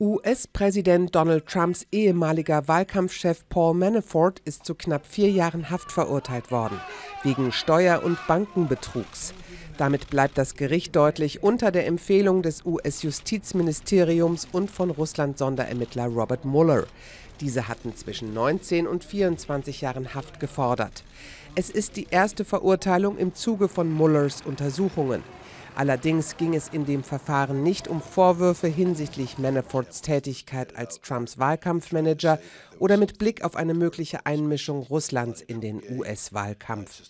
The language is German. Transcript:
US-Präsident Donald Trumps ehemaliger Wahlkampfchef Paul Manafort ist zu knapp vier Jahren Haft verurteilt worden, wegen Steuer- und Bankenbetrugs. Damit bleibt das Gericht deutlich unter der Empfehlung des US-Justizministeriums und von Russland-Sonderermittler Robert Mueller. Diese hatten zwischen 19 und 24 Jahren Haft gefordert. Es ist die erste Verurteilung im Zuge von Muellers Untersuchungen. Allerdings ging es in dem Verfahren nicht um Vorwürfe hinsichtlich Manaforts Tätigkeit als Trumps Wahlkampfmanager oder mit Blick auf eine mögliche Einmischung Russlands in den US-Wahlkampf.